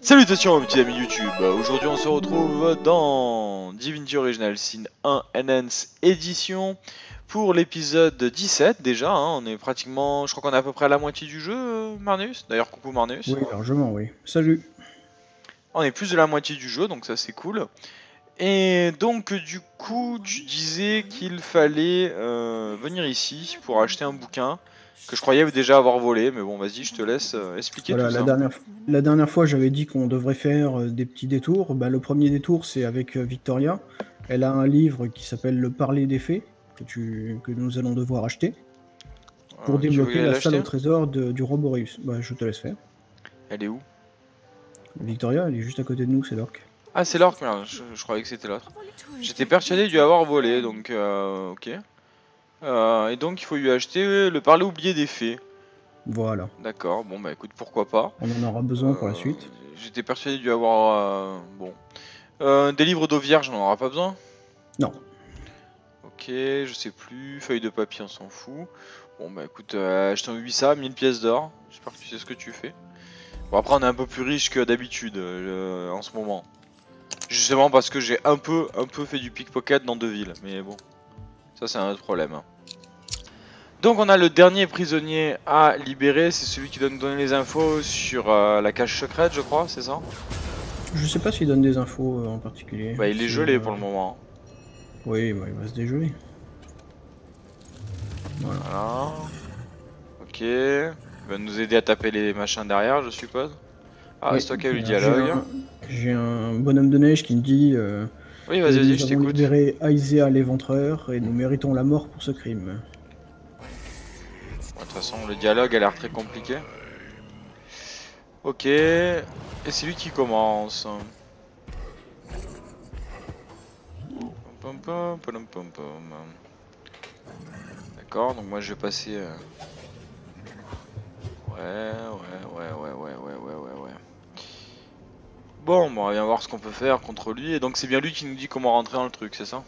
Salutations petits amis YouTube, aujourd'hui on se retrouve dans Divinity Original Sin 1 Enhance Edition pour l'épisode 17 déjà, hein. on est pratiquement, je crois qu'on est à peu près à la moitié du jeu Marneus, d'ailleurs coucou Marneus. Oui, largement oui. Salut. On est plus de la moitié du jeu donc ça c'est cool. Et donc du coup tu disais qu'il fallait euh, venir ici pour acheter un bouquin que je croyais déjà avoir volé, mais bon, vas-y, je te laisse euh, expliquer voilà, tout la ça. Dernière, la dernière fois, j'avais dit qu'on devrait faire euh, des petits détours. Bah, le premier détour, c'est avec euh, Victoria. Elle a un livre qui s'appelle Le Parler des Fées, que, tu, que nous allons devoir acheter, pour Euh, débloquer la salle au trésor de- du Roboreus. Bah, je te laisse faire. Elle est où? Victoria, elle est juste à côté de nous, c'est l'orque. Ah, c'est l'orque, merde, je, je croyais que c'était l'autre. J'étais persuadé d'y avoir volé, donc euh, ok. Euh, et donc il faut lui acheter le parler oublié des fées. Voilà, D'accord, bon bah écoute, pourquoi pas. on en aura besoin pour la Euh, suite. J'étais persuadé d'y avoir... euh, bon. Des livres d'eau vierge, on n'en aura pas besoin? Non. Ok, je sais plus. Feuille de papier, on s'en fout. Bon bah écoute, je t'envoie ça, 1000 pièces d'or. J'espère que tu sais ce que tu fais. Bon après on est un peu plus riche que d'habitude euh, en ce moment. Justement parce que j'ai un peu, un peu fait du pickpocket dans deux villes. Mais bon, ça c'est un autre problème. Donc on a le dernier prisonnier à libérer, c'est celui qui doit nous donner les infos sur euh, la cache secrète je crois, c'est ça? Je sais pas s'il donne des infos euh, en particulier. Bah il est gelé euh, pour le moment. Oui, bah, il va se dégeler. Voilà. Ok. Il va nous aider à taper les machins derrière, je suppose. Ah, Oui. c'est toi qui as eu le j'ai dialogue. un- J'ai un bonhomme de neige qui me dit euh, Oui, vas-y, vas-y, nous je avons t'écoute. libéré Aisea l'éventreur et nous méritons la mort pour ce crime. De toute façon, le dialogue a l'air très compliqué. Ok. Et c'est lui qui commence. D'accord, donc moi je vais passer. euh, Ouais, ouais, ouais, ouais, ouais, ouais, ouais, ouais, ouais. Bon, on va bien voir ce qu'on peut faire contre lui. Et donc c'est bien lui qui nous dit comment rentrer dans le truc, c'est ça?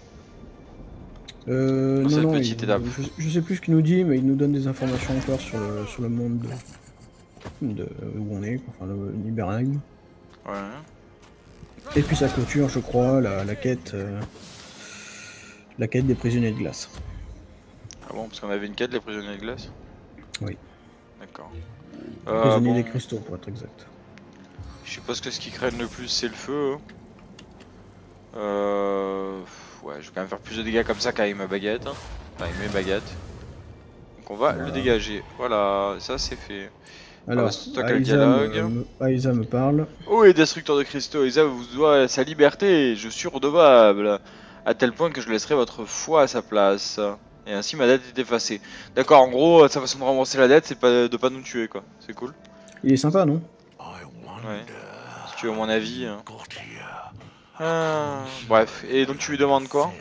Euh, Dans non, cette non, petite il- étape. Je, je sais plus ce qu'il nous dit, mais il nous donne des informations encore sur le, sur le monde de, de- où on est, enfin le. Ouais. Et puis sa clôture, je crois, la, la quête, euh, la quête des prisonniers de glace. Ah bon, parce qu'on avait une quête, les prisonniers de glace? Oui. D'accord. Euh, prisonniers bon, des cristaux, pour être exact. je suppose que ce qui craignent le plus, c'est le feu. hein. Euh... Ouais, je vais quand même faire plus de dégâts comme ça qu'avec ma baguette. hein. Enfin, avec mes baguettes. Donc on va le dégager. Voilà, ça c'est fait. Alors, as le Aïsa dialogue. me, Aïsa me parle. Oh, et destructeur de cristaux, Isa vous doit sa liberté, je suis redevable. À tel point que je laisserai votre foi à sa place. Et ainsi ma dette est effacée. D'accord, en gros, sa façon de rembourser la dette, c'est pas de pas nous tuer, quoi. C'est cool. Il est sympa, non? Ouais. Si tu veux mon avis. hein. Ah, bref, et donc tu lui demandes quoi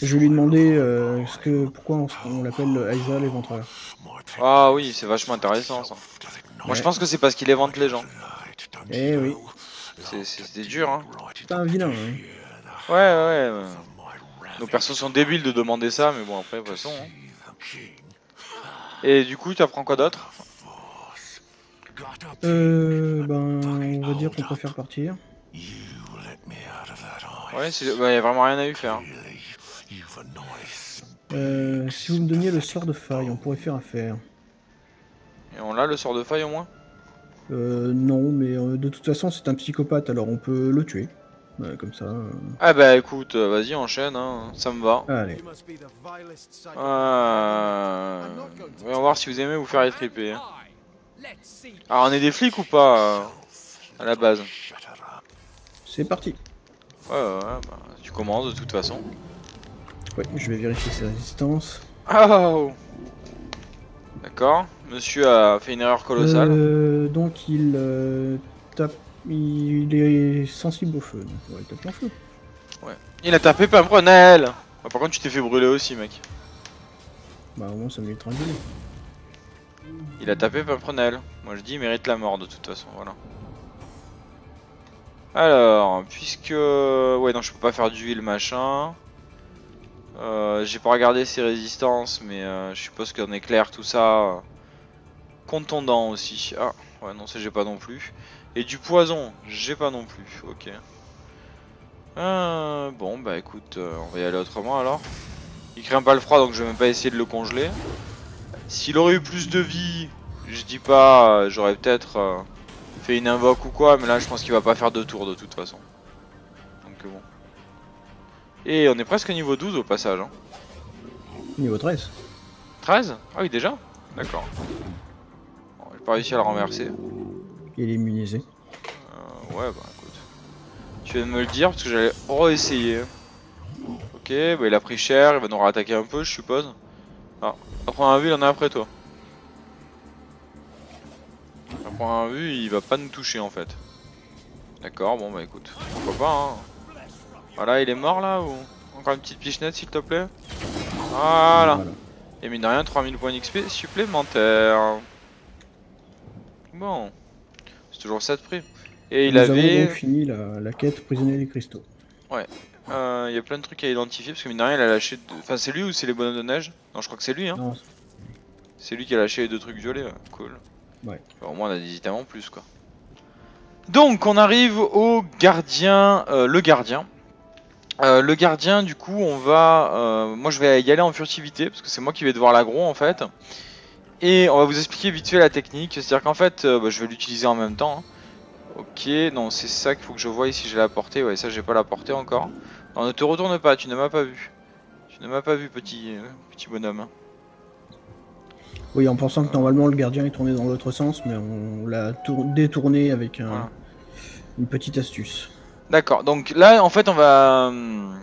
Je lui ai demandé euh, ce que, pourquoi on, on l'appelle Aïsa l'éventreur. Ah oui, c'est vachement intéressant ça. Moi je pense que c'est parce qu'il évente les gens. Eh oui, C'était dur, hein. c'est un vilain. hein. Ouais, ouais, ouais. Nos persos sont débiles de demander ça, mais bon, après, de toute façon. hein. Et du coup, tu apprends quoi d'autre? Euh, ben, on va dire qu'on préfère partir. Ouais, il bah, y a vraiment rien à y faire. Euh, si vous me donniez le sort de faille, on pourrait faire affaire. Et on l'a le sort de faille au moins? Euh, non, mais euh, de toute façon, c'est un psychopathe, alors on peut le tuer. Ouais, comme ça. euh. Ah bah écoute, euh, vas-y, enchaîne, hein. ça me va. Allez. Euh... Voyons voir si vous aimez vous faire étriper. hein. Alors, on est des flics ou pas À la base? C'est parti. Ouais, ouais, ouais, bah, tu commences de toute façon. Ouais, je vais vérifier ses résistances. Oh D'accord. Monsieur a fait une erreur colossale. Euh, donc il euh, tape. Il est sensible au feu. Donc on va taper en feu. Il a tapé Pimprenel Ah, Par contre, tu t'es fait brûler aussi, mec. Bah au moins ça gueuler. Il a tapé Pimprenel. Moi, je dis, il mérite la mort de toute façon, voilà. Alors, puisque... Ouais, non, je peux pas faire d'huile, machin. Euh, J'ai pas regardé ses résistances, mais euh, je suppose qu'en éclair, tout ça... Contondant aussi. Ah, Ouais, non, ça j'ai pas non plus. Et du poison, j'ai pas non plus. Ok. Euh, bon, bah écoute, euh, on va y aller autrement alors. Il craint pas le froid, donc je vais même pas essayer de le congeler. S'il aurait eu plus de vie, je dis pas, j'aurais peut-être fait une invoque ou quoi, mais là je pense qu'il va pas faire deux tours de toute façon. Donc bon. Et on est presque au niveau 12 au passage. Hein. Niveau 13. 13 Ah oui, déjà? D'accord. Bon, J'ai pas réussi à le renverser. Il est immunisé. Euh, ouais, bah écoute. Tu viens de me le dire parce que j'allais re-essayer. Ok, bah il a pris cher, il va nous rattaquer un peu, je suppose. Ah, à première vue, il en a après toi. À première vue, il va pas nous toucher en fait. D'accord, bon bah écoute, pourquoi pas hein. Voilà, il est mort là ou? Encore une petite pichenette s'il te plaît Voilà. Et mine de rien, 3000 points d'XP supplémentaires. Bon. C'est toujours ça de prix. Et il Nous avait... avons donc fini la, la quête prisonnier des cristaux. Euh, Il y a plein de trucs à identifier parce que mine de rien, il a lâché. Enfin, c'est lui ou c'est les bonhommes de neige? Non, je crois que c'est lui. Hein. Non, C'est lui qui a lâché les deux trucs violets. ouais. Cool. Ouais. Au moins, on a des items en plus quoi. Donc, on arrive au gardien. euh, le gardien. Euh, le gardien, du coup, on va. euh, moi, je vais y aller en furtivité parce que c'est moi qui vais devoir l'aggro en fait. Et on va vous expliquer vite fait la technique. C'est-à-dire qu'en fait, bah, je vais l'utiliser en même temps. hein. Ok, non, c'est ça qu'il faut que je voie si j'ai la portée. Ouais, ça, j'ai pas la portée encore. Non, ne te retourne pas, tu ne m'as pas vu. Tu ne m'as pas vu, petit, petit bonhomme. Oui, en pensant que normalement le gardien est tourné dans l'autre sens, mais on l'a tour- détourné avec un- Voilà. une petite astuce. D'accord, donc là, en fait, on va. hum,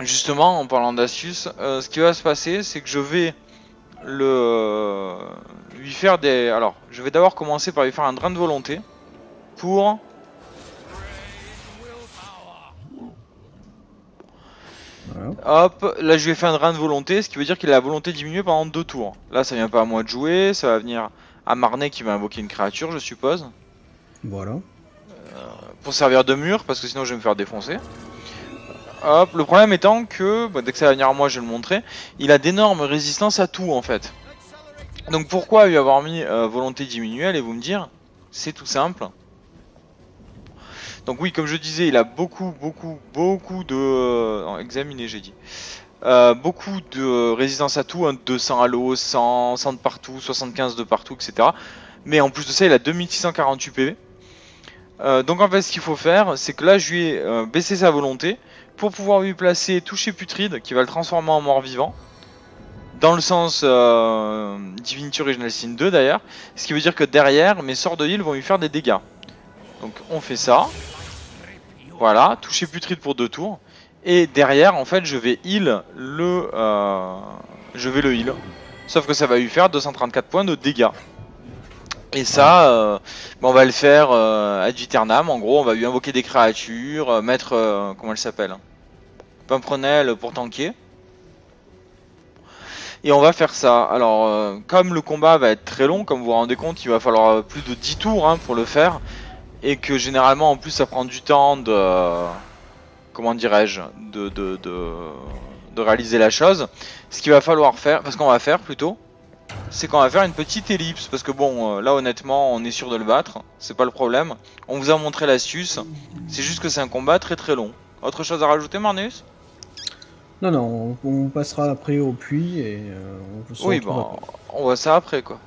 Justement, en parlant d'astuce, euh, ce qui va se passer, c'est que je vais le lui faire des. Alors, je vais d'abord commencer par lui faire un drain de volonté pour. Voilà. Hop, là je lui ai fait un drain de volonté, ce qui veut dire qu'il a la volonté diminuée pendant deux tours. Là ça vient pas à moi de jouer, ça va venir à Marnet qui va invoquer une créature, je suppose. Voilà. pour servir de mur parce que sinon je vais me faire défoncer. Hop, le problème étant que, bah, dès que ça va venir à moi je vais le montrer, il a d'énormes résistances à tout en fait. Donc pourquoi lui avoir mis euh, volonté diminuée, allez-vous me dire? C'est tout simple. Donc oui, comme je disais, il a beaucoup, beaucoup, beaucoup de... euh, j'ai dit. Euh, beaucoup de résistance à tout, hein, 200 à l'eau, 100, 100 de partout, 75 de partout, etc. Mais en plus de ça, il a 2648 PV. Euh, donc en fait ce qu'il faut faire c'est que là je lui ai euh, baissé sa volonté pour pouvoir lui placer toucher putride qui va le transformer en mort vivant dans le sens Divinity Original Sin 2 d'ailleurs ce qui veut dire que derrière mes sorts de heal vont lui faire des dégâts donc on fait ça voilà toucher putride pour deux tours et derrière en fait je vais heal le euh, je vais le heal sauf que ça va lui faire 234 points de dégâts et ça, euh, bah, on va le faire euh, ad viternam. En gros, on va lui invoquer des créatures, mettre. comment elle s'appelle? Pimprenel pour tanker. Et on va faire ça. Alors, comme le combat va être très long, comme vous vous rendez compte, il va falloir plus de 10 tours hein, pour le faire. Et que généralement, en plus, ça prend du temps de. comment dirais-je de, de, de, de réaliser la chose. Ce qu'il va falloir faire, parce qu'on va faire plutôt, c'est qu'on va faire une petite ellipse parce que bon euh, là honnêtement on est sûr de le battre, c'est pas le problème. On vous a montré l'astuce, c'est juste que c'est un combat très très long. Autre chose à rajouter Marneus Non, non, on, on passera après au puits et euh, on se Oui bon, après. on voit ça après quoi.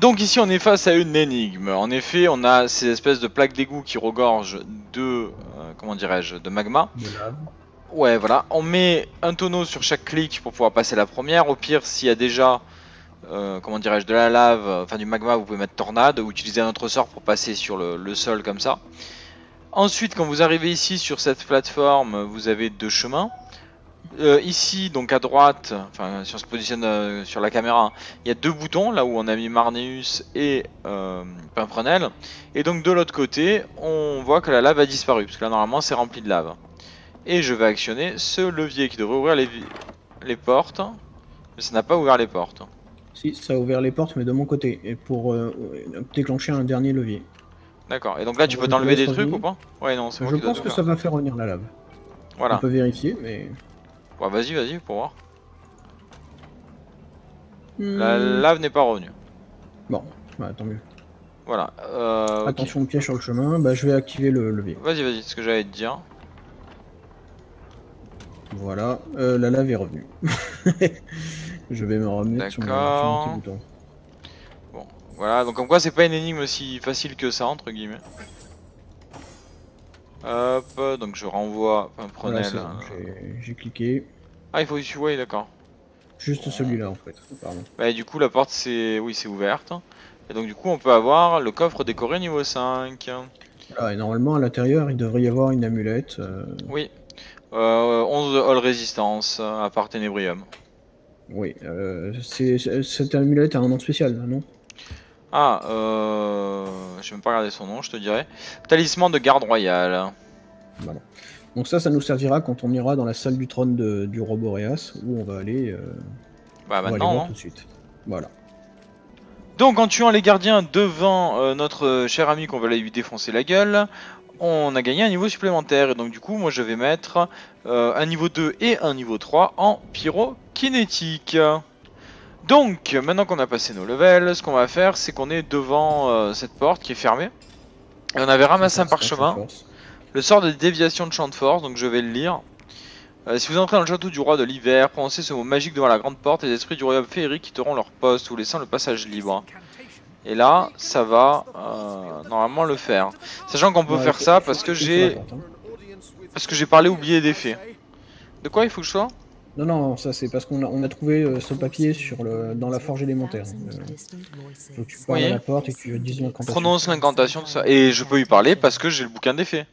Donc ici on est face à une énigme. En effet on a ces espèces de plaques d'égout qui regorgent de, euh, comment dirais-je, de magma. Ouais, voilà. On met un tonneau sur chaque clic pour pouvoir passer la première. Au pire, s'il y a déjà, euh, comment dirais-je, de la lave, enfin du magma, vous pouvez mettre tornade ou utiliser un autre sort pour passer sur le, le sol comme ça. Ensuite, quand vous arrivez ici sur cette plateforme, vous avez deux chemins. Euh, ici, donc à droite, enfin si on se positionne euh, sur la caméra, il y a deux boutons, là où on a mis Marneus et euh, Pimprenel. Et donc de l'autre côté, on voit que la lave a disparu, parce que là normalement c'est rempli de lave. Et je vais actionner ce levier qui devrait ouvrir les, les portes. Mais ça n'a pas ouvert les portes. Si, ça a ouvert les portes, mais de mon côté, et pour euh, déclencher un dernier levier. D'accord. Et donc là tu On peux te t'enlever des trucs ou pas? Ouais non, c'est Je pense que ça va faire revenir la lave. On Voilà. peut vérifier, mais... Ouais, vas-y, vas-y pour voir. La Hmm, lave n'est pas revenue. Bon, bah, tant mieux. Voilà. Euh. Attention au piège sur le chemin. Bah, je vais activer le levier. Vas-y, vas-y, c'est ce que j'allais te dire. Voilà, euh, la lave est revenue. je vais me remettre sur, mon- sur mon petit bouton. Voilà, donc comme quoi c'est pas une énigme aussi facile que ça, entre guillemets. Hop, donc je renvoie un Voilà, prenel. j'ai- cliqué. ah, il faut que ouais, d'accord. Juste celui-là en fait. Pardon. Bah, du coup, la porte, c'est. Oui, c'est ouverte. Et donc, du coup, on peut avoir le coffre décoré niveau 5. Voilà, et normalement à l'intérieur il devrait y avoir une amulette. euh, Oui. Euh, 11 All Resistance, euh, à part Ténébrium. Oui, euh, cette amulette a un nom spécial, non? Ah, euh. Je vais même pas regarder son nom, je te dirais. Talisman de garde royale. Voilà. Donc ça, ça nous servira quand on ira dans la salle du trône de- du roi Boréas, où on va aller, euh, Bah, on va aller maintenant, voir non tout de suite. Voilà. Donc en tuant les gardiens devant euh, notre cher ami qu'on va aller lui défoncer la gueule, on a gagné un niveau supplémentaire. Et donc du coup, moi je vais mettre euh, un niveau 2 et un niveau 3 en pyrokinétique. Donc, maintenant qu'on a passé nos levels, ce qu'on va faire, c'est qu'on est devant euh, cette porte qui est fermée. Et on avait ramassé un parchemin. Le sort de déviation de champ de force, donc je vais le lire. Euh, si vous entrez dans le château du roi de l'hiver, prononcez ce mot magique devant la grande porte et les esprits du royaume féerique quitteront leur poste, vous laissant le passage libre. Et là, ça va euh, normalement le faire. Sachant qu'on peut Ouais, faire ça parce que j'ai hein. parce que j'ai parlé oublié des faits. De quoi il faut que je sois? Non, non, ça c'est parce qu'on a, on a trouvé euh, ce papier sur le, dans la forge élémentaire. Euh, faut que tu parles Oui. à la porte et tu dises l'incantation. Prononce l'incantation de ça. Et je peux y parler parce que j'ai le bouquin des faits.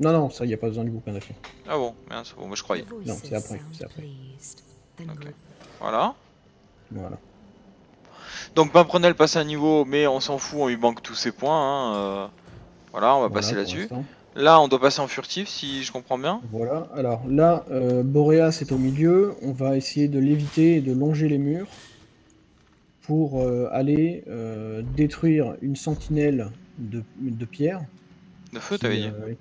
Non, non, ça, il n'y a pas besoin du bouquin d'affaires. Ah bon, mince, bon, moi je croyais. Non, c'est après, c'est après. Voilà. Voilà. Donc Pimprenel passe un niveau, mais on s'en fout, on lui manque tous ses points. hein, euh, Voilà, on va Voilà, passer là-dessus. Là, on doit passer en furtif, si je comprends bien. Voilà, alors là, euh, Boréas est au milieu, on va essayer de l'éviter et de longer les murs pour euh, aller euh, détruire une sentinelle de, de pierre. De feu, t'avais dit euh,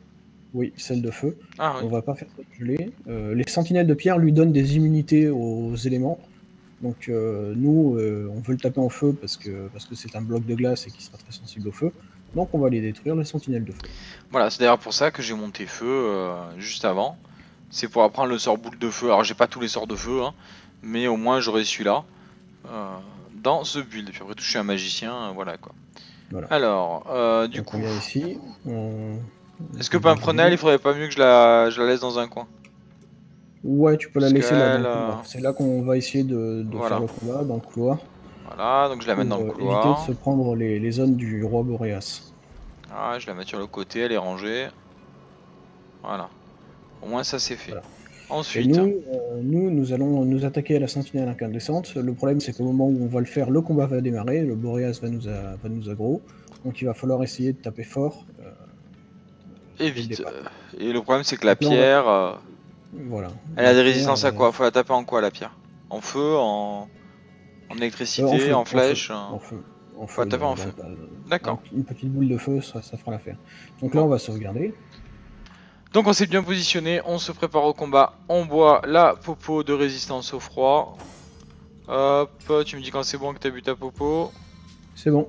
Oui, celle de feu. Ah On va pas faire ça geler. Euh, les sentinelles de pierre lui donnent des immunités aux éléments. Donc nous, on veut le taper en feu parce que parce que c'est un bloc de glace et qui sera très sensible au feu. Donc on va les détruire, les sentinelles de feu. Voilà, c'est d'ailleurs pour ça que j'ai monté feu euh, juste avant. C'est pour apprendre le sort boule de feu. Alors, j'ai pas tous les sorts de feu, hein, mais au moins j'aurai celui-là euh, dans ce build. Et puis après tout, je suis un magicien, euh, voilà quoi. Voilà. Alors, euh, du Donc coup, on vient ici. on- est-ce que on va Pimprenel, il faudrait pas mieux que je la, je la laisse dans un coin? Ouais, tu peux la Parce laisser là. le. C'est là qu'on va essayer de, de Voilà. faire le combat dans le couloir. Voilà, donc je la mets dans le euh, couloir. Éviter de se prendre les, les zones du roi Boréas. Ah, je la mets sur le côté, elle est rangée. Voilà. Au moins ça c'est fait. Voilà. Et Ensuite, nous, euh, nous, nous allons nous attaquer à la sentinelle incandescente. Le problème, c'est qu'au moment où on va le faire, le combat va démarrer. Le Boréas va nous, a- va nous aggro. Donc il va falloir essayer de taper fort. euh, et le vite. Et le problème c'est que la pierre, euh, voilà. elle a des résistances à quoi? Faut la taper en quoi la pierre? En feu, en, en euh, électricité, en feu, en flèche feu, en- feu. En dans- en feu. D'accord. Une petite boule de feu, ça, ça fera l'affaire. Donc là, on va sauvegarder. Donc on s'est bien positionné, on se prépare au combat, on boit la popo de résistance au froid. Hop, tu me dis quand c'est bon que t'as bu ta popo. C'est bon.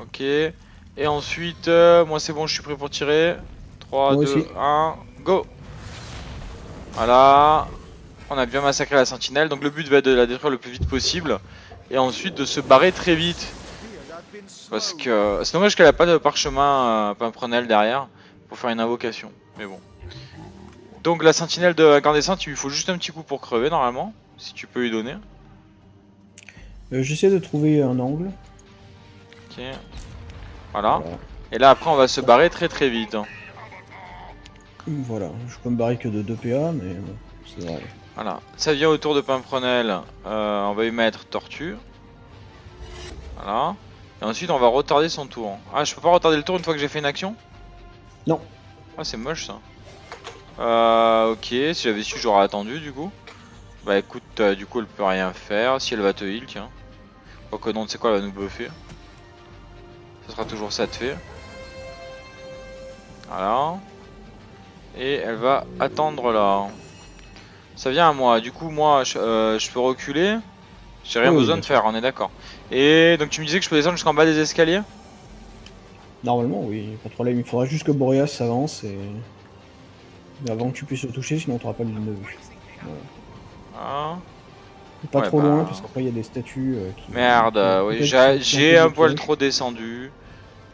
Ok. Et ensuite, euh, moi c'est bon, je suis prêt pour tirer. 3, Moi 2, aussi. 1, go Voilà. On a bien massacré la sentinelle, donc le but va être de la détruire le plus vite possible. Et ensuite de se barrer très vite. Parce que c'est dommage qu'elle a pas de parchemin euh, Pimprenel derrière pour faire une invocation. Mais bon. Donc la sentinelle de incandescente, il lui faut juste un petit coup pour crever normalement. Si tu peux lui donner. Euh, J'essaie de trouver un angle. Ok. Voilà. Voilà. Et là après on va se barrer très très vite. hein. Voilà. Je peux me barrer que de 2 PA, mais bon, c'est vrai. Voilà, ça vient autour de Pimprenel, euh, on va lui mettre tortue. Voilà. Et ensuite on va retarder son tour. Ah, je peux pas retarder le tour une fois que j'ai fait une action? Non. Ah, c'est moche ça. Euh, ok, si j'avais su, j'aurais attendu du coup. Bah écoute, euh, du coup elle peut rien faire. Si elle va te heal, tiens. Quoique non, tu sais quoi, elle va nous buffer. Ce sera toujours ça de fait. Voilà. Et elle va attendre là. Ça vient à moi. Du coup, moi, je, euh, je peux reculer. J'ai rien Oui, besoin de faire, on est d'accord. Et donc tu me disais que je peux descendre jusqu'en bas des escaliers? Normalement, oui, pas de problème. Il faudra juste que Boreas s'avance et. Mais avant que tu puisses le toucher, sinon n'auras pas le ligne de vue. Voilà. Ah. Pas Ouais, trop bah, loin, parce qu'après il y a des statues euh, qui. Merde, euh, oui, j'ai un poil trop descendu.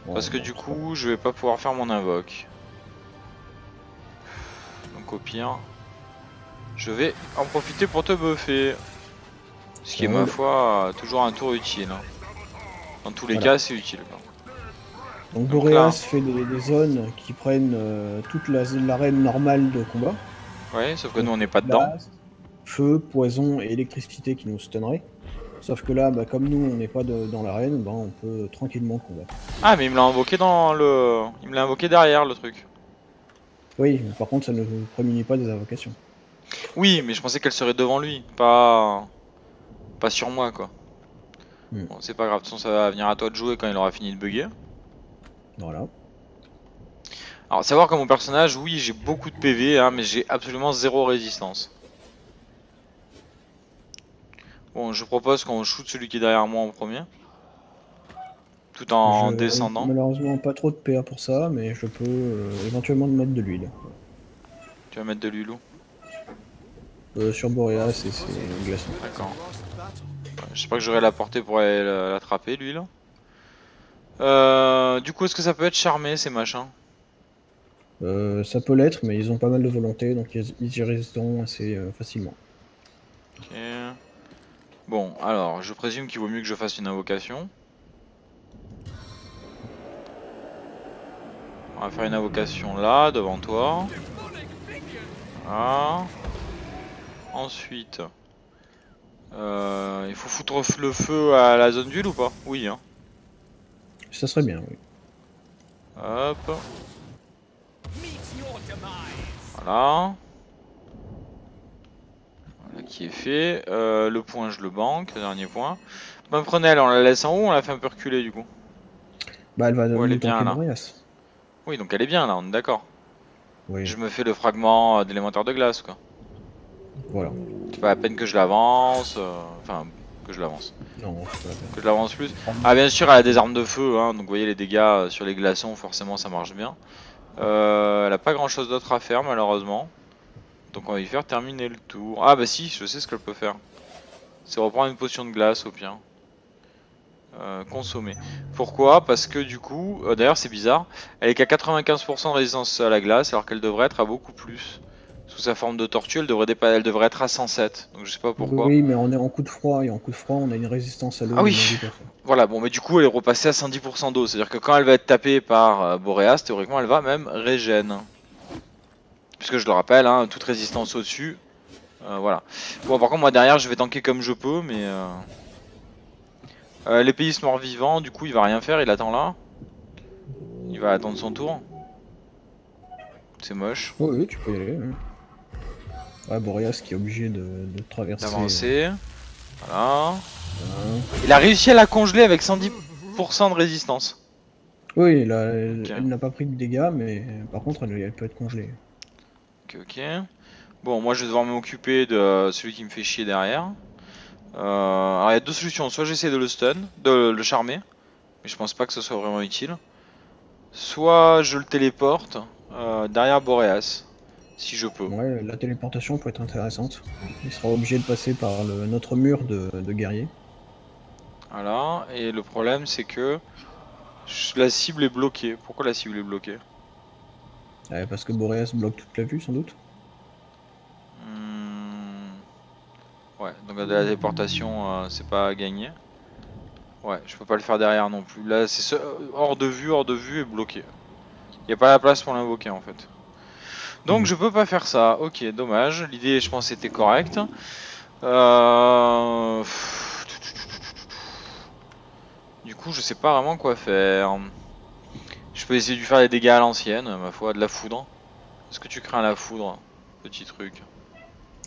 Ouais, Parce que bon, du coup, je vais pas pouvoir faire mon invoque. Donc au pire, je vais en profiter pour te buffer. Ce qui est ma foi toujours un tour utile. hein. Dans tous les Voilà. cas, c'est utile. Donc Donc Boreas là- fait des, des zones qui prennent euh, toute la- l'arène normale de combat. Ouais, sauf que nous on n'est pas dedans. Feu, poison et électricité qui nous stunneraient. Sauf que là, bah, comme nous on n'est pas de- dans l'arène, bah, on peut tranquillement combattre. Ah, mais il me l'a invoqué dans le. Il me l'a invoqué derrière le truc. Oui, mais par contre ça ne prémunit pas des invocations. Oui, mais je pensais qu'elle serait devant lui, pas. Pas sur moi quoi. Hmm. Bon, c'est pas grave, de toute façon ça va venir à toi de jouer quand il aura fini de bugger. Voilà. Alors, savoir que mon personnage, oui, j'ai beaucoup de PV, hein, mais j'ai absolument zéro résistance. Bon, je propose qu'on shoot celui qui est derrière moi en premier. Tout en Je- descendant. Malheureusement pas trop de PA pour ça, mais je peux euh, éventuellement te mettre de l'huile. Tu vas mettre de l'huile où? Euh, sur Boreas et ses glaçons. D'accord. Je sais pas que j'aurai la portée pour aller la- l'attraper, l'huile. Euh, du coup, est-ce que ça peut être charmé ces machins? Euh, ça peut l'être, mais ils ont pas mal de volonté, donc ils, ils y résisteront assez euh, facilement. Ok. Bon, alors, je présume qu'il vaut mieux que je fasse une invocation. On va faire une invocation là, devant toi. Voilà. Ensuite, euh, il faut foutre le feu à la zone d'huile ou pas? Oui, hein. Ça serait bien, oui. Hop. Voilà. Voilà qui est fait. Euh, le point, je le banque, dernier point. Ma prenelle, on la laisse en haut, on la fait un peu reculer du coup. Bah, elle va elle nous est bien, là. Oui, donc elle est bien là, on est d'accord. Oui, Je me fais le fragment euh, d'élémentaire de glace quoi. Voilà. C'est pas la peine que je l'avance. euh, Enfin, que je l'avance. Non, c'est pas la peine. Que je l'avance plus. Ah, bien sûr, elle a des armes de feu, hein, donc vous voyez les dégâts euh, sur les glaçons, forcément ça marche bien. Euh, elle a pas grand chose d'autre à faire malheureusement. Donc on va lui faire terminer le tour. Ah bah si, je sais ce qu'elle peut faire. C'est reprendre une potion de glace au pire. Euh, consommer. Pourquoi? Parce que du coup, euh, d'ailleurs c'est bizarre, elle est qu'à 95% de résistance à la glace alors qu'elle devrait être à beaucoup plus. Sous sa forme de tortue, elle devrait, dépa- elle devrait être à 107. Donc je sais pas pourquoi. Oui, mais on est en coup de froid, et en coup de froid, on a une résistance à l'eau Ah oui. de 10%. Voilà, bon, mais du coup, elle est repassée à 110% d'eau. C'est-à-dire que quand elle va être tapée par euh, Boreas, théoriquement, elle va même régène. Puisque je le rappelle, hein, toute résistance au-dessus. euh, voilà. Bon, par contre, moi derrière, je vais tanker comme je peux, mais. Euh... Euh, L'épéiste mort-vivant, du coup, il va rien faire, il attend là. Il va attendre son tour. C'est moche. Oui, oui, tu peux y aller. Ouais, Boreas qui est obligé de, de traverser. D'avancer. Voilà. Voilà. Il a réussi à la congeler avec 110% de résistance. Oui, là, elle, n'a pas pris de dégâts, mais par contre, elle, elle peut être congelée. Ok, ok. Bon, moi je vais devoir m'occuper de celui qui me fait chier derrière. Euh, alors il y a deux solutions. Soit j'essaie de le stun, de le charmer, mais je pense pas que ce soit vraiment utile. Soit je le téléporte euh, derrière Boreas, si je peux. Ouais, la téléportation peut être intéressante. Il sera obligé de passer par le- notre mur de, de guerrier. Voilà. Et le problème c'est que la cible est bloquée. Pourquoi la cible est bloquée? Ouais, parce que Boreas bloque toute la vue, sans doute. Hmm. Ouais, donc la téléportation, euh, c'est pas gagné. Ouais, je peux pas le faire derrière non plus. Là, c'est ce- hors de vue, hors de vue et bloqué. Y a pas la place pour l'invoquer en fait. Donc Mhm. je peux pas faire ça. Ok, dommage. L'idée, je pense, était correcte. Euh... Du coup, je sais pas vraiment quoi faire. Je peux essayer de lui faire des dégâts à l'ancienne, ma foi, de la foudre. Est-ce que tu crains la foudre Petit truc?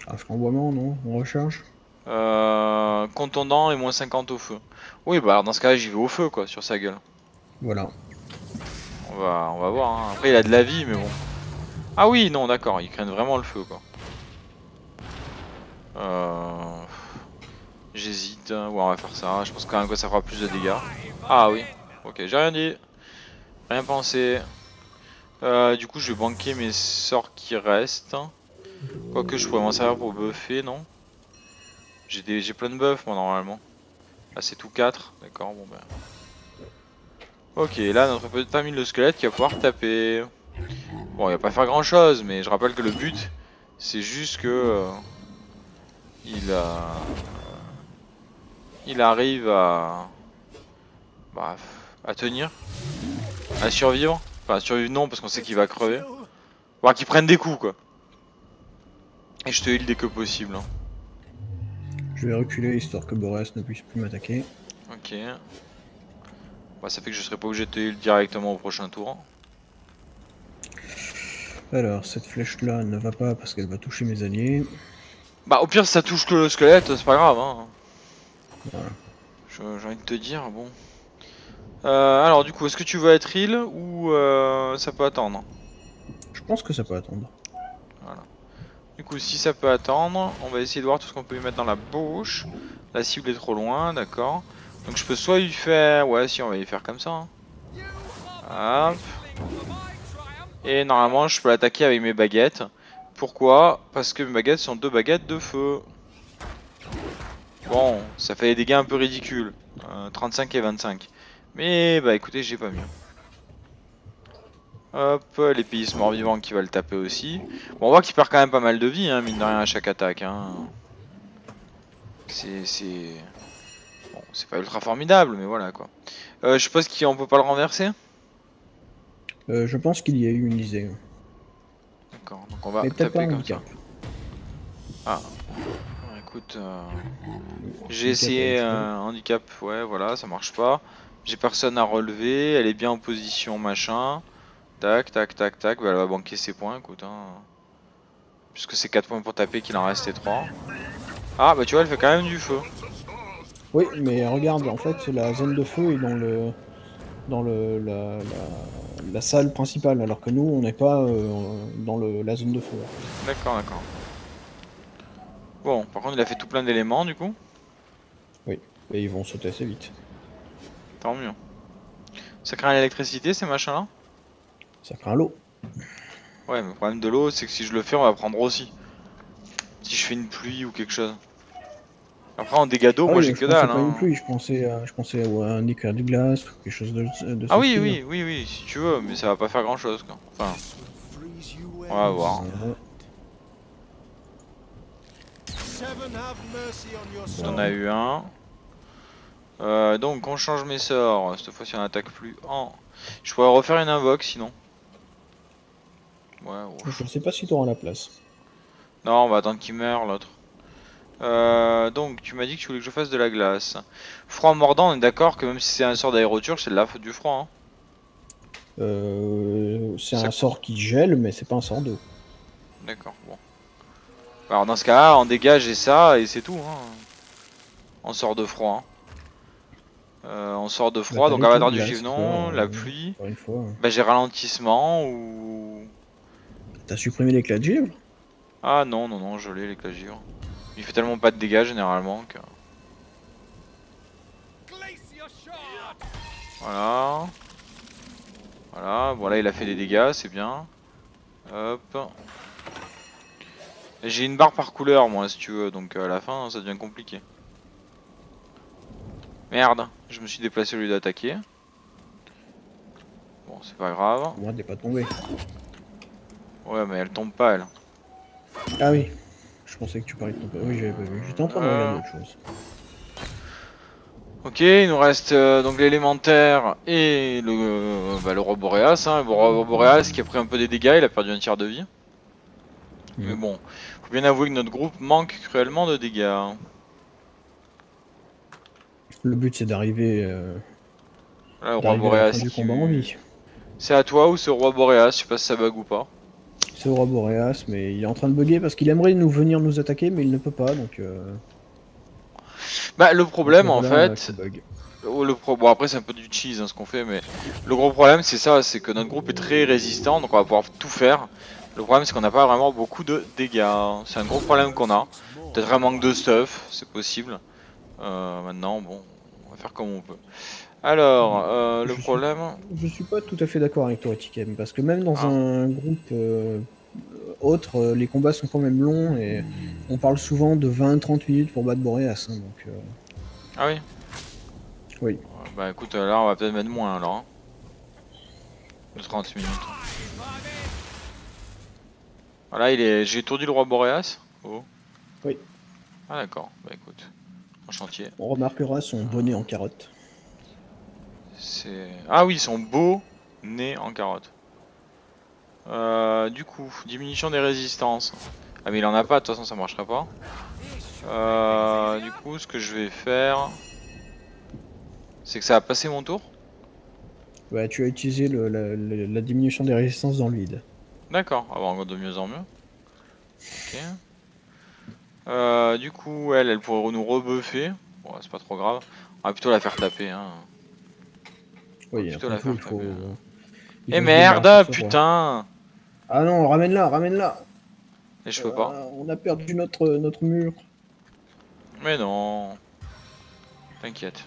Ah, flamboiement, non? On recharge Euh, contondant et moins 50 au feu. Oui, bah alors dans ce cas-là, j'y vais au feu, quoi, sur sa gueule. Voilà. On va, on va voir. hein. Après, il a de la vie, mais bon. Ah oui, non, d'accord, ils craignent vraiment le feu, quoi. Euh... J'hésite. Ouais, on va faire ça. Je pense quand même que ça fera plus de dégâts. Ah oui. Ok, j'ai rien dit. Rien pensé. Euh, du coup, je vais banquer mes sorts qui restent. Quoique je pourrais m'en servir pour buffer, non? J'ai des... plein de buffs moi normalement. Ah c'est tout 4, d'accord, bon ben... Ok, là notre petit ami le squelette qui va pouvoir taper. Bon, il va pas faire grand chose, mais je rappelle que le but, c'est juste que... euh, il a... Il arrive à... Bah, à tenir. À survivre. Enfin, à survivre non, parce qu'on sait qu'il va crever. Voir qu'il prenne des coups, quoi. Et je te heal dès que possible. hein. Je vais reculer histoire que Boreas ne puisse plus m'attaquer. Ok. Bah, ça fait que je serai pas obligé de te heal directement au prochain tour. Alors, cette flèche-là ne va pas parce qu'elle va toucher mes alliés. Bah, au pire, si ça touche que le squelette, c'est pas grave. Hein. Voilà. J'ai envie de te dire, bon. Euh, alors, du coup, est-ce que tu veux être heal ou euh, ça peut attendre? Je pense que ça peut attendre. Du coup, si ça peut attendre, on va essayer de voir tout ce qu'on peut lui mettre dans la bouche. La cible est trop loin, d'accord. Donc je peux soit lui faire... Ouais, si, on va lui faire comme ça. hein. Hop. Et normalement, je peux l'attaquer avec mes baguettes. Pourquoi? Parce que mes baguettes sont deux baguettes de feu. Bon, ça fait des dégâts un peu ridicules. Euh, 35 et 25. Mais bah écoutez, j'ai pas mieux. Hop, l'épéiste mort-vivant qui va le taper aussi. Bon, on voit qu'il perd quand même pas mal de vie, hein, mine de rien, à chaque attaque. Hein. C'est... c'est... Bon, c'est pas ultra formidable, mais voilà, quoi. Euh, je suppose qu'on peut pas le renverser? Euh, je pense qu'il y a eu une lisée. D'accord, donc on va Mais taper comme ça. Bon, Écoute, euh, j'ai essayé un handicap, ouais, voilà, ça marche pas. J'ai personne à relever, elle est bien en position, machin. Tac, tac, tac, tac, bah, elle va banquer ses points, écoute. Hein. Puisque c'est 4 points pour taper, qu'il en restait 3. Ah, bah tu vois, elle fait quand même du feu. Oui, mais regarde, en fait, la zone de feu est dans le dans le la, la, la salle principale, alors que nous, on n'est pas euh, dans le, la zone de feu. D'accord, d'accord. Bon, par contre, il a fait tout plein d'éléments, du coup. Et ils vont sauter assez vite. Tant mieux. Ça craint l'électricité, ces machins-là? Ça craint l'eau. Ouais, mais le problème de l'eau, c'est que si je le fais, on va prendre aussi. Si je fais une pluie ou quelque chose. Après, en dégâts d'eau, Ah moi oui, j'ai que dalle. pas Hein. pluie, je pensais à, je pensais à un éclair de glace ou quelque chose de, Ah oui, style. oui, oui, oui, si tu veux, mais ça va pas faire grand chose quoi. Enfin, on va voir. Euh, On en a eu un. Euh, donc, on change mes sorts. Cette fois-ci, on attaque plus en. Je pourrais refaire une invoque sinon. Ouais, ouais. Je ne sais pas si tu auras la place. Non, on va attendre qu'il meure l'autre. Euh, donc, tu m'as dit que tu voulais que je fasse de la glace. Froid mordant, on est d'accord que même si c'est un sort d'aéroturge, c'est de la faute du froid. Hein. Euh, c'est un sort qui gèle, mais c'est pas un sort d'eau. D'accord, bon. Alors, dans ce cas-là, en dégâts, j'ai ça et c'est tout. Hein. On sort de froid. hein. Euh, on sort de froid, Bah, donc avatar du quoi, la pluie. Encore une fois. Bah, j'ai ralentissement ou. T'as supprimé l'éclat de givre Ah non, non, non, je l'ai, l'éclat de givre. Il fait tellement pas de dégâts généralement que. Voilà. Voilà, voilà, il a fait des dégâts, c'est bien. Hop. J'ai une barre par couleur, moi, si tu veux, donc à la fin, ça devient compliqué. Merde, je me suis déplacé au lieu d'attaquer. Bon, c'est pas grave. Moi, t'es pas tombé. Ouais, mais elle tombe pas, elle. Ah oui. Je pensais que tu parlais de ton Oui, j'avais pas vu. J'étais en train de Euh. regarder autre chose. Ok, il nous reste euh, donc l'élémentaire et le, euh, bah, le roi Boréas. Hein. Le roi Boréas qui a pris un peu des dégâts, il a perdu un tiers de vie. Mais bon, faut bien avouer que notre groupe manque cruellement de dégâts. hein. Le but, c'est d'arriver euh, le roi Boréas. qui-. C'est à toi ou au roi Boréas Je sais pas si ça bug ou pas. C'est au roi Boreas, mais il est en train de bugger parce qu'il aimerait nous venir nous attaquer, mais il ne peut pas, donc... euh, Bah, le problème en voilà, fait, bug. Oh, le pro... Bon après c'est un peu du cheese hein, ce qu'on fait mais le gros problème c'est ça, c'est que notre groupe est très résistant donc on va pouvoir tout faire. Le problème c'est qu'on n'a pas vraiment beaucoup de dégâts. hein. C'est un gros problème qu'on a. Peut-être un manque de stuff, c'est possible. Euh, maintenant bon, on va faire comme on peut. Alors, euh, le Je suis- problème... Je suis pas tout à fait d'accord avec toi, Tikem, parce que même dans Ah. un groupe euh, autre, euh, les combats sont quand même longs et on parle souvent de 20-30 minutes pour battre Boreas. hein, donc, euh, Ah oui Oui. Bah écoute, là on va peut-être mettre moins alors. Hein. De 30 minutes. Voilà, il est... j'ai étourdi le roi Boréas. Oh. Oui. Ah d'accord, bah écoute. En chantier. on remarquera son bonnet en carotte. C'est... Ah oui, son beau nez en carotte. Euh, du coup, diminution des résistances. Ah mais il en a pas, de toute façon ça marcherait pas. Euh, du coup, ce que je vais faire... C'est que ça a passé mon tour Ouais, tu as utilisé le- la, la- la diminution des résistances dans le vide. D'accord, ah bon, de mieux en mieux. Ok. Euh, du coup, elle, elle pourrait nous rebuffer. Bon, c'est pas trop grave. On va plutôt la faire taper. Hein. Oui, après la tout, faut. il Eh merde, roi. putain Ah non, ramène-la, ramène-la Et je peux pas. Euh, On a perdu notre, notre mur. Mais non. T'inquiète.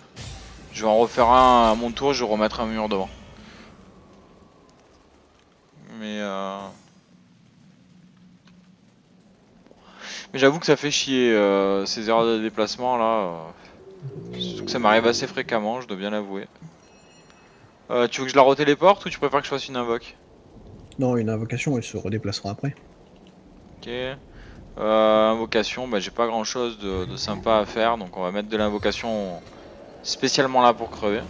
Je vais en refaire un à mon tour, je vais remettre un mur devant. Mais euh... Mais j'avoue que ça fait chier euh, ces erreurs de déplacement là. euh. Surtout que ça m'arrive assez fréquemment, je dois bien l'avouer. Euh, tu veux que je la retéléporte ou tu préfères que je fasse une invoque Non, une invocation, elle se redéplacera après. Ok. Euh, invocation, bah j'ai pas grand chose de, de sympa à faire, donc on va mettre de l'invocation spécialement là pour crever.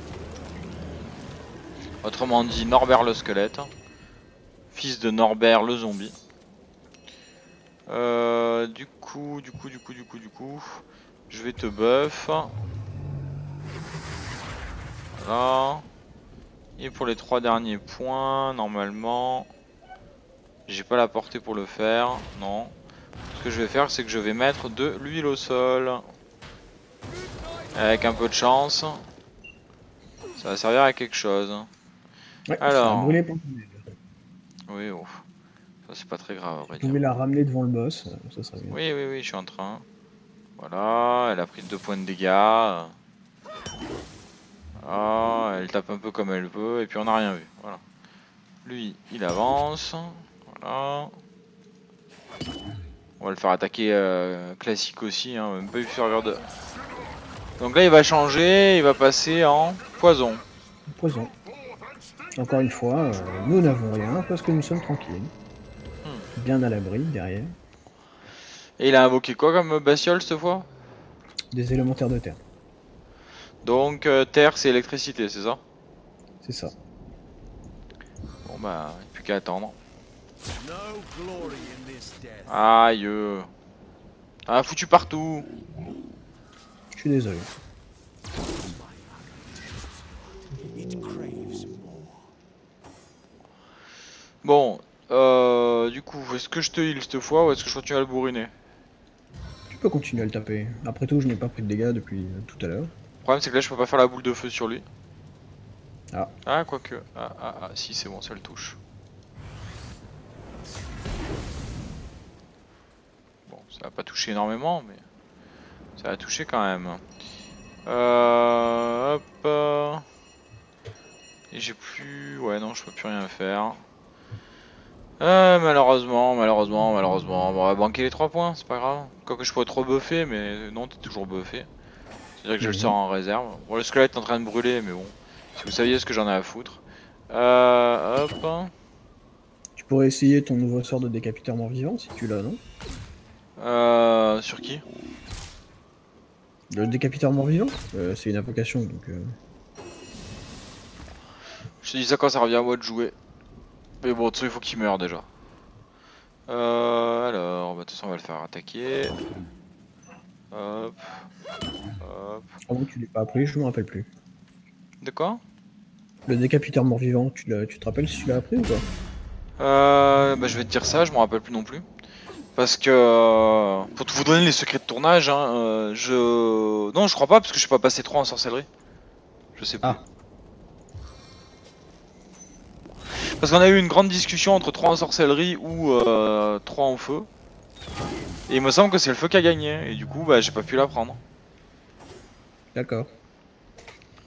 Autrement dit, Norbert le squelette. Fils de Norbert le zombie. Euh, du coup, du coup, du coup, du coup, du coup, je vais te buff. Voilà. Et pour les trois derniers points, normalement, j'ai pas la portée pour le faire, non. Ce que je vais faire, c'est que je vais mettre de l'huile au sol. Avec un peu de chance, ça va servir à quelque chose. Ouais, Alors. Oui, oh. ça c'est pas très grave, Vous pouvez la ramener devant le boss, ça serait bien. Oui, oui, oui, je suis en train. Voilà, elle a pris deux points de dégâts. Ah, elle tape un peu comme elle veut, et puis on n'a rien vu. Voilà. Lui, il avance. Voilà. On va le faire attaquer euh, classique aussi, hein, même pas eu servir de. Donc là, il va changer, il va passer en poison. Poison. Encore une fois, euh, nous n'avons rien parce que nous sommes tranquilles. Hmm. Bien à l'abri derrière. Et il a invoqué quoi comme bestiole cette fois? Des élémentaires de terre. Donc, euh, terre, c'est électricité, c'est ça C'est ça. Bon bah, il n'y a plus qu'à attendre. No glory in this death. Aïe. Ah, foutu partout Je suis désolé. Bon, euh, du coup, est-ce que je te heal cette fois ou est-ce que je continue à le bourriner? Tu peux continuer à le taper. Après tout, je n'ai pas pris de dégâts depuis euh, tout à l'heure. Le problème c'est que là je peux pas faire la boule de feu sur lui. Ah. Ah, quoique. Ah, ah, ah, si, c'est bon, ça le touche. Bon, ça va pas toucher énormément, mais ça va toucher quand même. Euh, hop. euh. Et j'ai plus. Ouais, non, je peux plus rien faire. Euh, malheureusement, malheureusement, malheureusement. Bon, on va banquer les 3 points, c'est pas grave. Quoique je pourrais trop buffer, mais non, t'es toujours buffé. C'est-à-dire que je le Mhm. sors en réserve. Bon, le squelette est en train de brûler, mais bon. Si vous saviez ce que j'en ai à foutre. Euh, hop. Tu pourrais essayer ton nouveau sort de décapiteur mort-vivant si tu l'as, non? Euh, sur qui? Le décapiteur mort-vivant Euh, C'est une invocation, donc... euh, Je te dis ça quand ça revient à moi de jouer. Mais bon, de toute façon, il faut qu'il meure déjà. Euh, alors, bah, de toute façon, on va le faire attaquer. Hop. Hop. Ah bon, tu l'as pas appris, je me rappelle plus. De quoi? Le décapiteur mort-vivant, tu, l'as- tu te rappelles si tu l'as appris ou pas? Euh, bah, je vais te dire ça, je m'en rappelle plus non plus. Parce que, euh, pour vous donner les secrets de tournage, hein, euh, je... Non, je crois pas, parce que je suis pas passé 3 en sorcellerie. Je sais plus. Ah. Parce qu'on a eu une grande discussion entre 3 en sorcellerie ou euh, 3 en feu. Et il me semble que c'est le feu qui a gagné, et du coup, bah, j'ai pas pu la prendre. D'accord.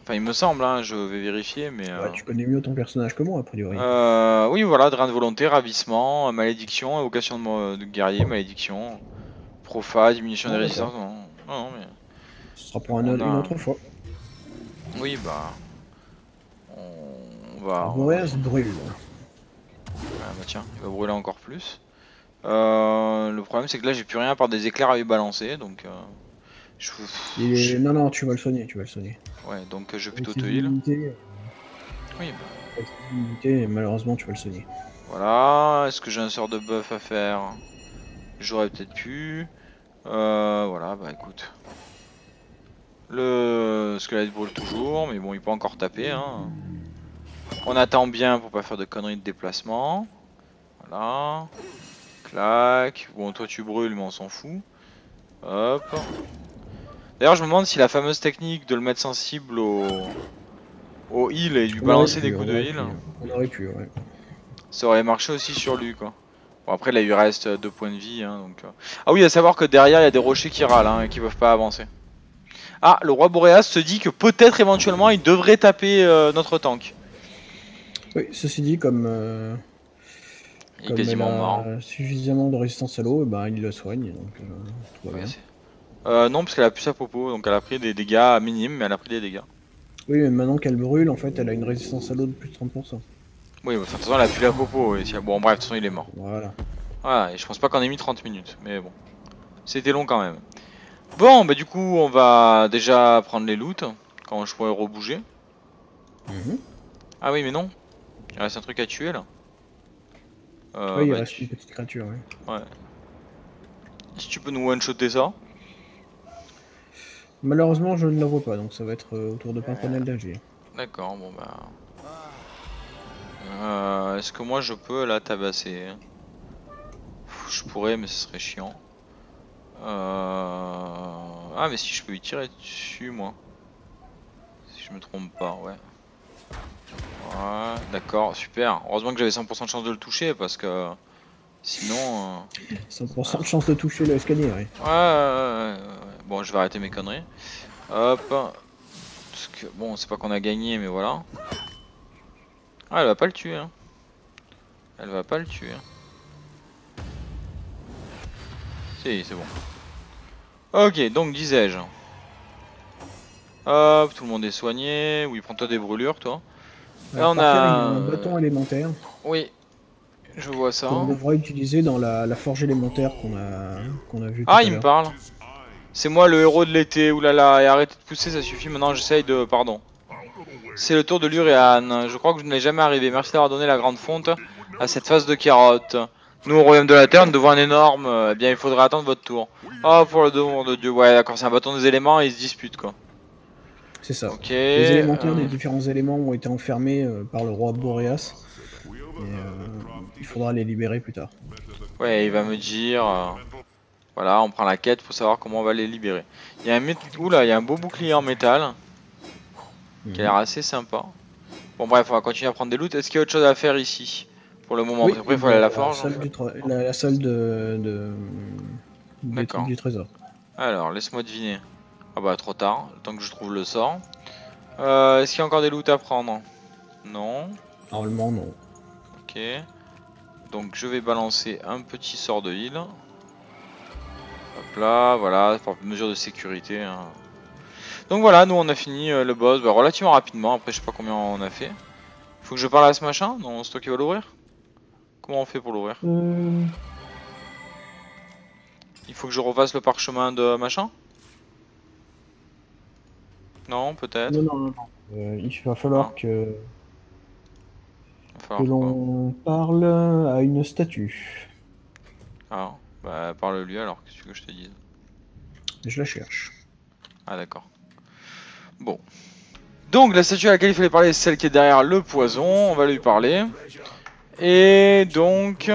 Enfin, il me semble, hein, je vais vérifier, mais. euh, Ouais, tu connais mieux ton personnage que moi, a priori. euh, oui, voilà, drain de volonté, ravissement, malédiction, évocation de, guerrier, malédiction, profa, diminution Ah, des d'accord. résistances. Non, non, non, mais. Ce sera pour un- on a- une autre fois. Oui, bah. On va. Boréas brûle. Ah bah tiens, il va brûler encore plus. Euh, le problème c'est que là j'ai plus rien à part des éclairs à lui balancer donc euh, je... Je- Non, non, tu vas le soigner, tu vas le soigner. ouais donc euh, je vais plutôt te heal. immunités, Oui bah, immunités, malheureusement, tu vas le soigner. voilà, est-ce que j'ai un sort de buff à faire? J'aurais peut-être pu. Euh, voilà bah écoute. Le squelette brûle toujours mais bon il peut encore taper hein. On attend bien pour pas faire de conneries de déplacement. Voilà. Clac. Bon, toi tu brûles, mais on s'en fout. Hop. D'ailleurs, je me demande si la fameuse technique de le mettre sensible au, au heal et lui balancer des coups de heal, pu, On aurait pu, ouais. ça aurait marché aussi sur lui, quoi. Bon, après, là, il lui reste 2 points de vie, hein, donc... euh. Ah oui, à savoir que derrière, il y a des rochers qui râlent, hein, et qui peuvent pas avancer. Ah, le roi Boréas se dit que peut-être, éventuellement, il devrait taper euh, notre tank. Oui, ceci dit, comme, euh, Il est comme quasiment mort. suffisamment de résistance à l'eau, ben, il le soigne. Donc, euh, tout va bien. Euh, non, parce qu'elle a plus sa popo, donc elle a pris des dégâts minimes, mais elle a pris des dégâts. Oui, mais maintenant qu'elle brûle, en fait, elle a une résistance à l'eau de plus de 30%. Oui, de toute façon, elle a plus la popo. Et Bon, bref, de toute façon, il est mort. Voilà. Voilà, et je pense pas qu'on ait mis 30 minutes, mais bon. C'était long quand même. Bon, bah du coup, on va déjà prendre les loots, quand je pourrai rebouger. Mhm. Ah oui, mais non. Il reste un truc à tuer, là. Euh, oui, il bah, reste tu- une petite créature. ouais. Si tu peux nous one-shotter ça. Malheureusement, je ne la vois pas, donc ça va être euh, autour de Pimprenel d'agir. D'accord, bon bah... Euh, Est-ce que moi je peux la tabasser Pff, Je pourrais, mais ce serait chiant. Euh... Ah, mais si je peux lui tirer dessus, moi. Si je me trompe pas, ouais. Ouais, d'accord, super. Heureusement que j'avais 100% de chance de le toucher parce que sinon. euh, 100% de chance de toucher le escalier. Ouais, ouais, ouais, ouais, ouais. Bon, je vais arrêter mes conneries. Hop. Parce que bon, c'est pas qu'on a gagné, mais voilà. Ah, elle va pas le tuer. Hein. Elle va pas le tuer. hein. Si, c'est bon. Ok, donc disais-je. Hop, tout le monde est soigné. Oui, prends-toi des brûlures, toi. Là, on a a- un bâton élémentaire Oui, je vois ça. qu'on devra utiliser dans la, la forge élémentaire qu'on a, qu'on a vu tout Ah, à il me parle. C'est moi le héros de l'été. Oulala, et arrêtez de pousser, ça suffit. Maintenant, j'essaye de. Pardon. C'est le tour de Luréane. Je crois que je n'ai jamais arrivé. Merci d'avoir donné la grande fonte à cette phase de carotte. Nous, au royaume de la terre, nous devons un énorme. Eh bien, il faudra attendre votre tour. Oh, pour le don de Dieu. Ouais, d'accord, c'est un bâton des éléments et ils se disputent, quoi. C'est ça. Ok. Les élémentaires euh, des différents éléments ont été enfermés euh, par le roi Boréas. Et, euh, il faudra les libérer plus tard. Ouais, il va me dire. Voilà, on prend la quête pour savoir comment on va les libérer. Il y a un. Oula, il y a un beau bouclier en métal. qui a l'air assez sympa. Bon bref, on va continuer à prendre des loots. Est-ce qu'il y a autre chose à faire ici Pour le moment, Oui, après il faut aller à la la forge. du, la, la salle de, de... des D'accord. trucs du trésor. Alors, laisse-moi deviner. Ah bah trop tard, le temps que je trouve le sort. Euh, Est-ce qu'il y a encore des loots à prendre? Non. Normalement, non. Ok. Donc je vais balancer un petit sort de heal. Hop là, voilà, par mesure de sécurité. hein. Donc voilà, nous on a fini euh, le boss bah, relativement rapidement. Après, je sais pas combien on a fait. Faut que je parle à ce machin Non, c'est toi qui vas l'ouvrir? Comment on fait pour l'ouvrir? Euh, Il faut que je refasse le parchemin de machin? Non, peut-être. Non, non, non. non. Euh, il va falloir Ah. que, Il va que falloir quoi? l'on parle à une statue. Ah, bah parle-lui alors, qu'est-ce que je te dise? Je la cherche. Ah d'accord. Bon. Donc la statue à laquelle il fallait parler, c'est celle qui est derrière le poison, on va lui parler. Et donc...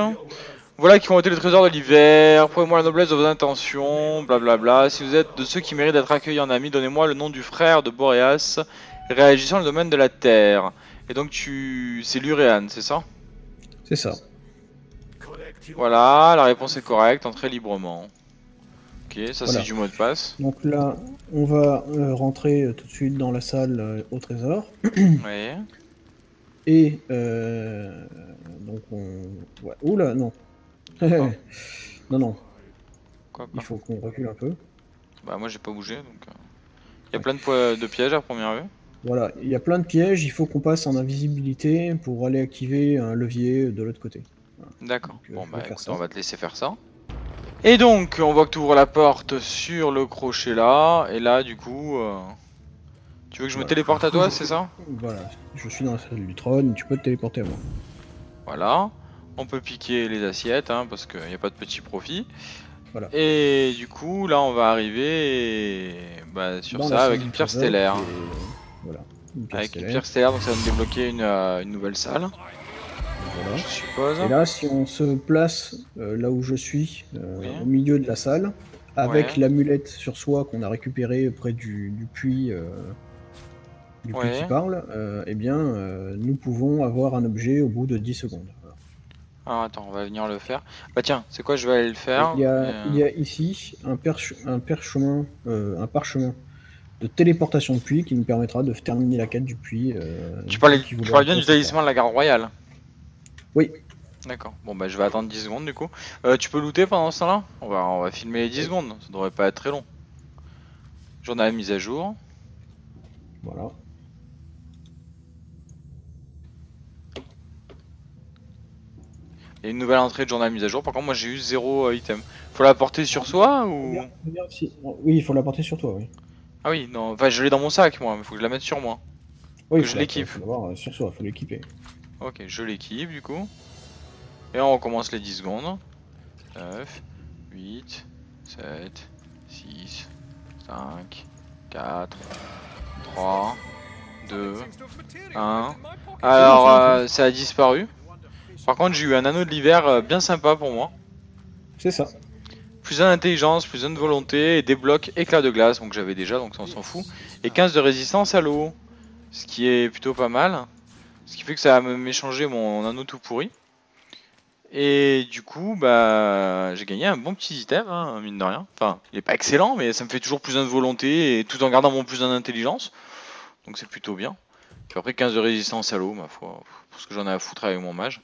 Voilà qui ont été les trésors de l'hiver, prouvez-moi la noblesse de vos intentions, blablabla. Si vous êtes de ceux qui méritent d'être accueillis en amis, donnez-moi le nom du frère de Boréas, réagissant le domaine de la terre. Et donc tu... c'est Luréane, c'est ça? C'est ça. Voilà, la réponse est correcte, entrez librement. Ok, ça Voilà. c'est du mot de passe. Donc là, on va euh, rentrer euh, tout de suite dans la salle euh, au trésor. Ouais. Et euh, donc on. Ouais. Oula, non. non, non, Quoi, quoi il faut qu'on recule un peu. Bah moi j'ai pas bougé donc. Il y a plein de pièges à première vue. Voilà, il y a plein de pièges, il faut qu'on passe en invisibilité pour aller activer un levier de l'autre côté. D'accord. Euh, Bon bah écoute, on va te laisser faire ça. Et donc on voit que tu ouvres la porte sur le crochet là. Et là du coup... euh, Tu veux que je me téléporte à toi, c'est ça? Voilà, je suis dans la salle du trône, tu peux te téléporter à moi. Voilà. On peut piquer les assiettes hein, parce qu'il n'y a pas de petit profit. Voilà. Et du coup là on va arriver bah, sur Dans ça avec une pierre stellaire. Voilà, une pierre Avec une pierre stellaire donc ça va nous débloquer une, euh, une nouvelle salle, Voilà. je suppose. Et là, si on se place euh, là où je suis, euh, Oui. au milieu de la salle, avec Ouais. l'amulette sur soi qu'on a récupéré près du, du puits, euh, du puits qui parle, eh bien, nous pouvons avoir un objet au bout de 10 secondes. Voilà. Ah, attends, on va venir le faire. Bah tiens, c'est quoi, je vais aller le faire. Il, y a, il y a ici un, perche- un, perchemin, un parchemin de téléportation de puits qui nous permettra de terminer la quête du puits. Tu parlais, tu parlais bien du talisman de la garde royale. Oui. D'accord. Bon bah je vais attendre 10 secondes du coup. Euh, tu peux looter pendant ce temps-là? On va, on va filmer les 10 secondes, ça devrait pas être très long. Journal mise à jour. Voilà. Et une nouvelle entrée de journal mise à jour. Par contre moi j'ai eu zéro euh, item. Faut la porter sur soi ou... Si- Oui, il faut la porter sur toi, oui. Ah oui, non, enfin je l'ai dans mon sac moi, mais faut que je la mette sur moi. Oui, Que faut je l'équipe. euh, sur soi, faut l'équiper. Ok, je l'équipe du coup. Et on recommence les 10 secondes. 9, 8, 7, 6, 5, 4, 3, 2, 1. Alors, euh, ça a disparu. Par contre, j'ai eu un anneau de l'hiver euh, bien sympa pour moi. C'est ça. Plus un d'intelligence, plus un de volonté, et des blocs éclat de glace, donc j'avais déjà, donc ça on s'en fout. Et 15 de résistance à l'eau, ce qui est plutôt pas mal. Ce qui fait que ça va m'échanger mon anneau tout pourri. Et du coup, bah, j'ai gagné un bon petit item, hein, mine de rien. Enfin, il est pas excellent, mais ça me fait toujours plus un de volonté, et tout en gardant mon plus un d'intelligence. Donc c'est plutôt bien. Puis après 15 de résistance à l'eau, ma foi, parce que j'en ai à foutre avec mon mage.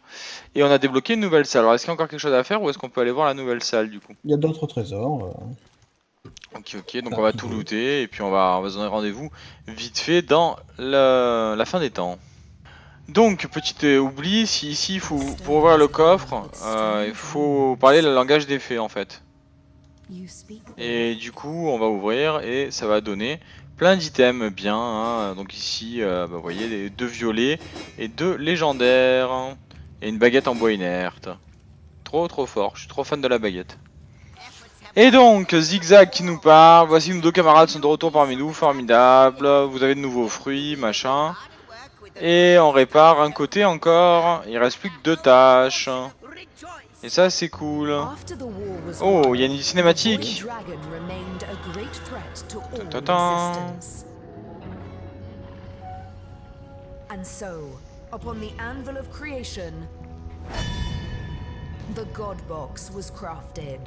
Et on a débloqué une nouvelle salle. Alors est-ce qu'il y a encore quelque chose à faire, ou est-ce qu'on peut aller voir la nouvelle salle du coup? Il y a d'autres trésors. euh, Ok, ok, donc Ah, on va tout looter et puis on va, on va se donner rendez-vous vite fait dans la fin des temps. Donc, petit euh, oubli, si ici, faut, pour ouvrir le coffre, euh, il faut parler le langage des fées en fait. Et du coup, on va ouvrir et ça va donner plein d'items bien. hein. Donc ici, euh, bah, vous voyez, deux violets et deux légendaires. Et une baguette en bois inerte. Trop trop fort, je suis trop fan de la baguette. Et donc, Zigzag qui nous parle, voici nos deux camarades sont de retour parmi nous, formidable, vous avez de nouveaux fruits, machin. Et on répare un côté encore, il reste plus que deux tâches. Et ça c'est cool. Oh, il y a une cinématique. cinématique. Ta-ta-ta. And so, upon the anvil of creation, the God box was crafted.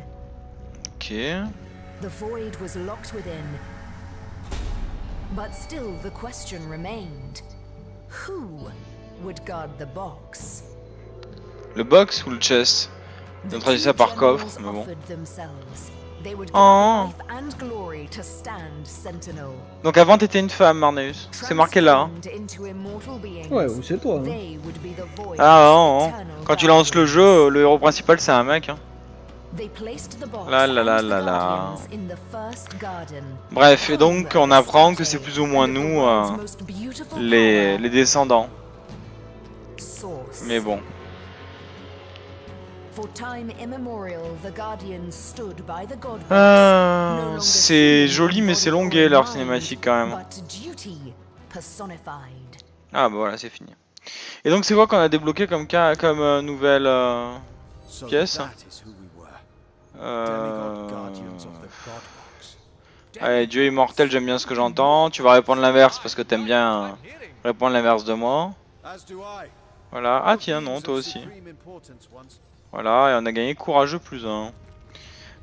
Ok. The void was locked within. But still, the question remained who would guard the box? Le box ou le chest? The On traduit ça par coffre, mais bon. Oh. Donc avant t'étais une femme Marneus, c'est marqué là. hein. Transformed into immortal beings, Ouais, ou c'est toi. hein. Ah non, non. eternal quand tu lances le jeu, le héros principal c'est un mec. hein. Guardians in the first garden. Bref, et donc on apprend que c'est plus ou moins nous, euh, les, les descendants. Mais bon. Ah, c'est joli mais c'est longué leur cinématique quand même. But duty personified. Ah bah voilà, c'est fini. Et donc c'est quoi qu'on a débloqué comme, comme euh, nouvelle... euh, So euh. Allez, Dieu immortel, j'aime bien ce que j'entends. Tu vas répondre l'inverse parce que t'aimes bien répondre l'inverse de moi. Voilà. Ah tiens, non, toi aussi. Voilà, et on a gagné courageux plus 1.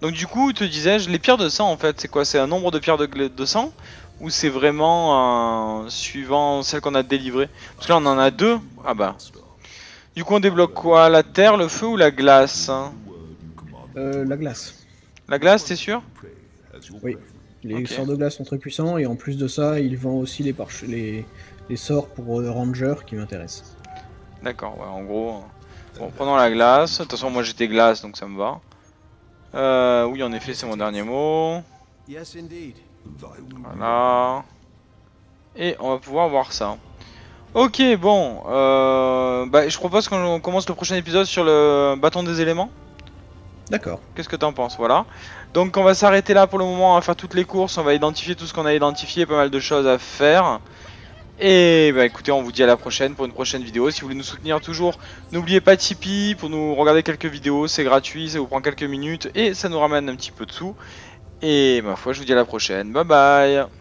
Donc du coup, te disais-je, les pierres de sang en fait, c'est quoi? C'est un nombre de pierres de, de sang? Ou c'est vraiment un... suivant celle qu'on a délivrée? Parce que là on en a deux. Ah bah. Du coup on débloque quoi? La terre, le feu ou la glace hein? Euh, la glace. La glace, t'es sûr? Oui. Les sorts de glace sont très puissants et en plus de ça, il vend aussi les, parche- les, les sorts pour euh, Ranger qui m'intéressent. D'accord, ouais, en gros. euh, Bon, prenons la glace. De toute façon, moi j'étais glace, donc ça me va. Euh, oui, en effet, c'est mon dernier mot. Yes, indeed. Voilà. Et on va pouvoir voir ça. Ok, bon. Euh, bah, je propose qu'on commence le prochain épisode sur le bâton des éléments. D'accord. Qu'est-ce que t'en penses Voilà. Donc on va s'arrêter là pour le moment, on va faire toutes les courses, on va identifier tout ce qu'on a identifié, pas mal de choses à faire. Et bah écoutez, on vous dit à la prochaine pour une prochaine vidéo. Si vous voulez nous soutenir toujours, n'oubliez pas Tipeee pour nous regarder quelques vidéos, c'est gratuit, ça vous prend quelques minutes et ça nous ramène un petit peu de sous. Et ma foi, je vous dis à la prochaine. Bye bye